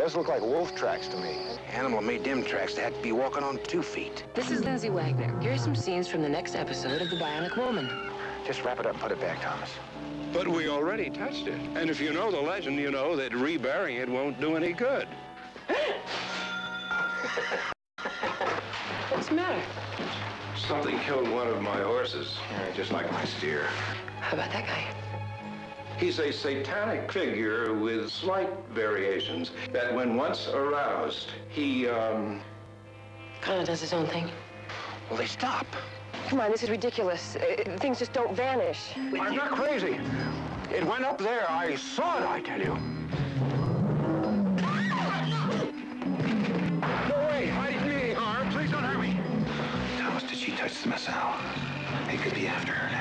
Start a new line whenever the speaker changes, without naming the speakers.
Does look like wolf tracks to me.
Animal made them tracks to had to be walking on two feet.
This is Lindsay Wagner. Here are some scenes from the next episode of The Bionic Woman.
Just wrap it up and put it back, Thomas.
But we already touched it. And if you know the legend, you know that reburying it won't do any good.
What's the matter?
Something killed one of my horses, yeah, just like my steer.
How about that guy?
He's a satanic figure with slight variations that when once aroused, he, um...
of does his own thing.
Well, they stop.
Come on, this is ridiculous. Uh, uh, things just don't vanish.
I'm not crazy. It went up there. I saw it, I tell you. She touch the missile. It could be after her now.